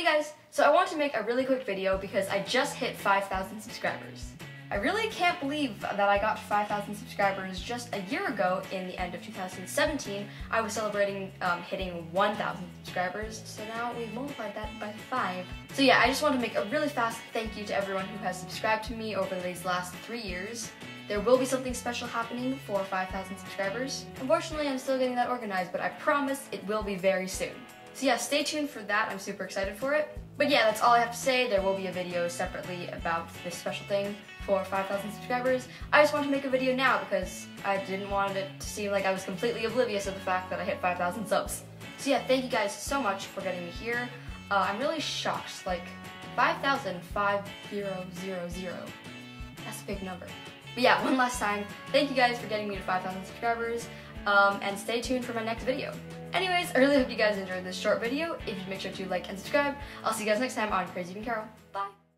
Hey guys, so I wanted to make a really quick video because I just hit 5,000 subscribers. I really can't believe that I got 5,000 subscribers just a year ago in the end of 2017. I was celebrating um, hitting 1,000 subscribers, so now we've multiplied that by 5. So yeah, I just want to make a really fast thank you to everyone who has subscribed to me over these last three years. There will be something special happening for 5,000 subscribers. Unfortunately, I'm still getting that organized, but I promise it will be very soon. So yeah, stay tuned for that. I'm super excited for it. But yeah, that's all I have to say. There will be a video separately about this special thing for 5,000 subscribers. I just wanted to make a video now because I didn't want it to seem like I was completely oblivious of the fact that I hit 5,000 subs. So yeah, thank you guys so much for getting me here. Uh, I'm really shocked, like 5,5000. That's a big number. But yeah, one last time, thank you guys for getting me to 5,000 subscribers, um, and stay tuned for my next video. Anyways, I really hope you guys enjoyed this short video. If you make sure to like and subscribe, I'll see you guys next time on Crazy Cubing Carol. Bye!